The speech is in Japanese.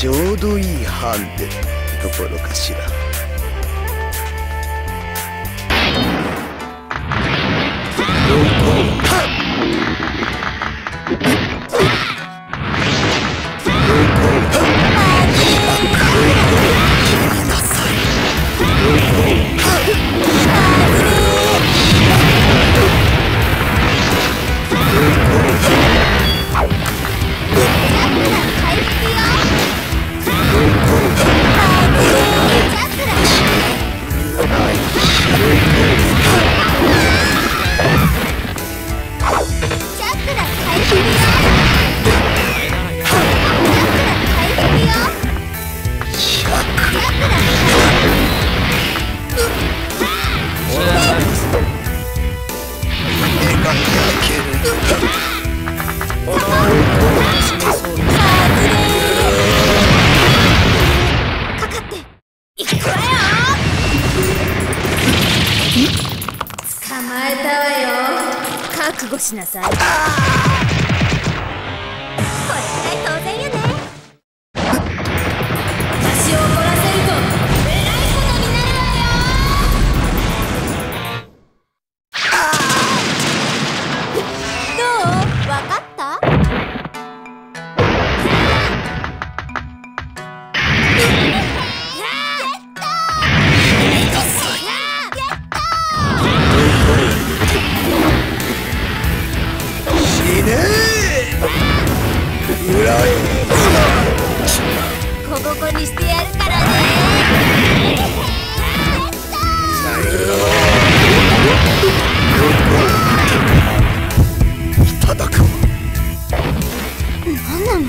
ちょうどいいハンデところかしら。捕まえたわよ。覚悟しなさい。こここにしてやるからね。叩く何なの？